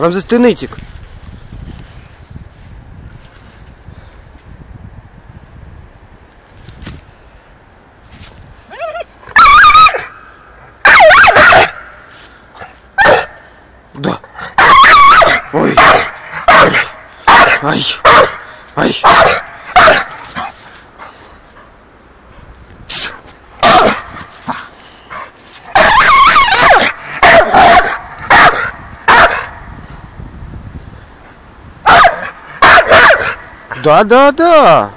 Рамзес, ты нытик. Да. Ой. Ай. Ай. Да, да, да.